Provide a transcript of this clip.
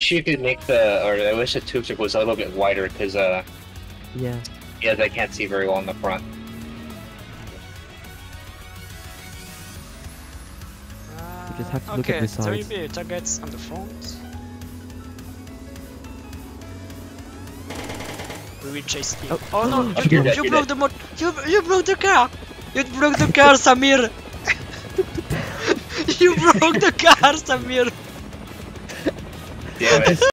you could make the, or I wish the tube strip was a little bit wider because, uh, Yeah. yeah, they can't see very well in the front. You just have to look at okay, the sides. 3B targets on the front. We will chase him. Oh, Oh, no, oh, you, you're you, dead, you you're broke the mod. You, you broke the car. You broke the car, Samir. you broke the car, Samir. Damn it.